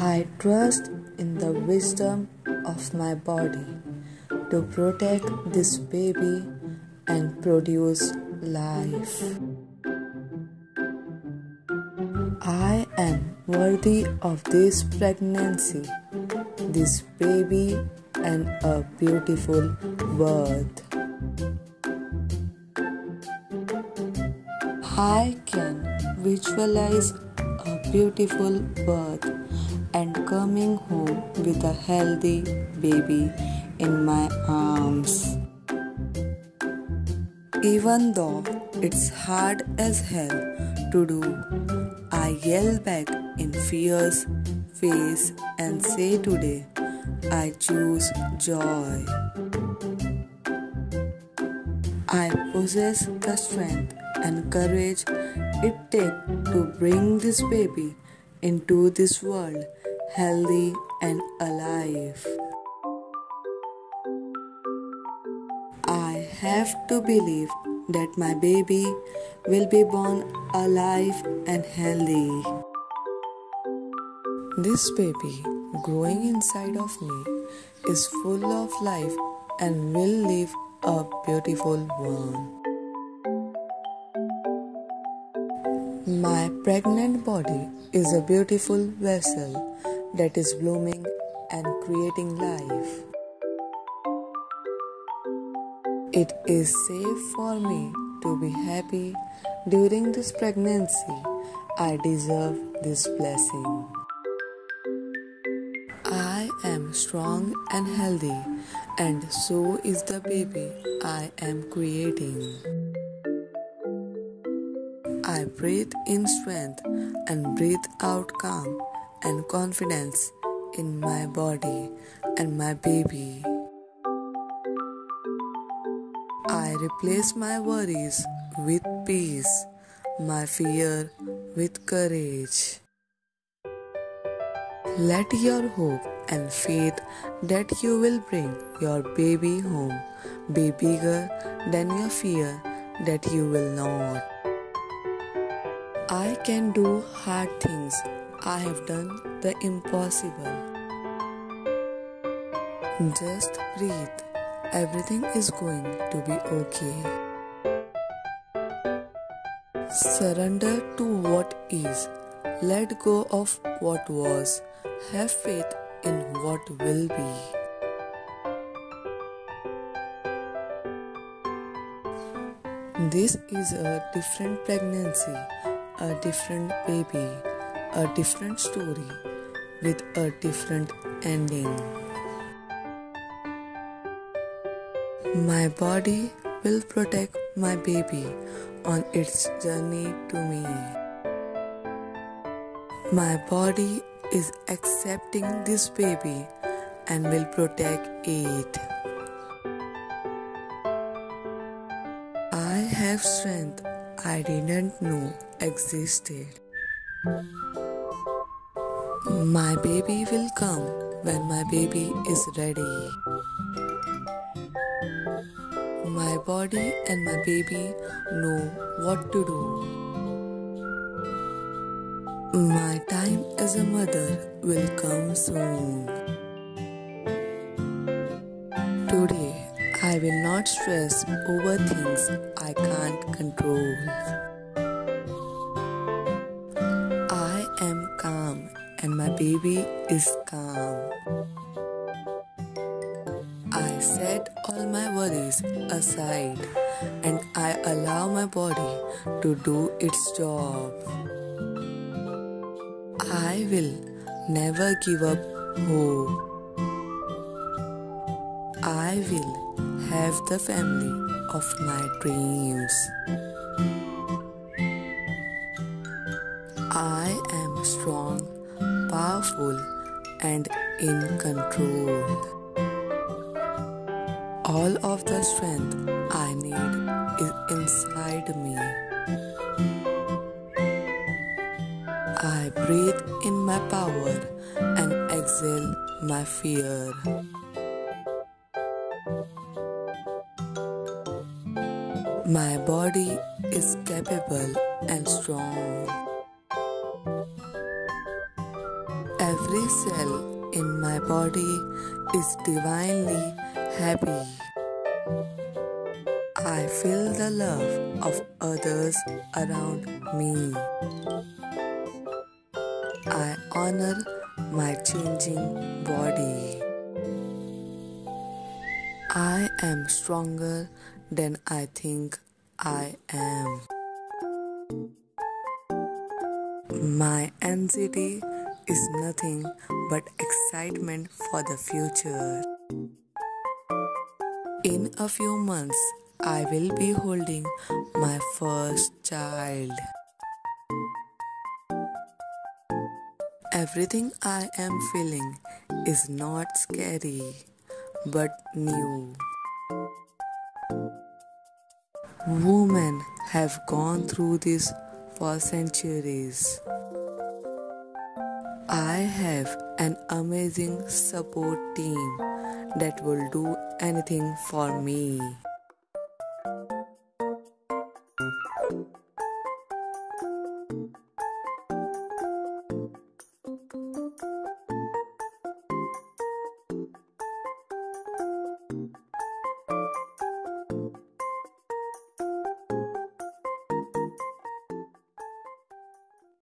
I trust in the wisdom of my body to protect this baby and produce life. I am worthy of this pregnancy, this baby, and a beautiful birth. I can visualize a beautiful birth coming home with a healthy baby in my arms. Even though it's hard as hell to do, I yell back in fierce face and say today, I choose joy. I possess the strength and courage it takes to bring this baby into this world healthy and alive. I have to believe that my baby will be born alive and healthy. This baby growing inside of me is full of life and will live a beautiful one. My pregnant body is a beautiful vessel that is blooming and creating life. It is safe for me to be happy during this pregnancy. I deserve this blessing. I am strong and healthy, and so is the baby I am creating. I breathe in strength and breathe out calm and confidence in my body and my baby. I replace my worries with peace, my fear with courage. Let your hope and faith that you will bring your baby home be bigger than your fear that you will not. I can do hard things. I have done the impossible. Just breathe. Everything is going to be okay. Surrender to what is. Let go of what was. Have faith in what will be. This is a different pregnancy, a different baby, a different story with a different ending. My body will protect my baby on its journey to me. My body is accepting this baby and will protect it. I have strength I didn't know existed. My baby will come when my baby is ready. My body and my baby know what to do. My time as a mother will come soon. Today, I will not stress over things I can't control. Baby is calm. I set all my worries aside and I allow my body to do its job. I will never give up hope. I will have the family of my dreams. I am strong, powerful, and in control. All of the strength I need is inside me. I breathe in my power and exhale my fear. My body is capable and strong. Every cell in my body is divinely happy. I feel the love of others around me. I honor my changing body. I am stronger than I think I am. My anxiety is nothing but excitement for the future. In a few months, I will be holding my first child. Everything I am feeling is not scary but new. Women have gone through this for centuries. I have an amazing support team that will do anything for me.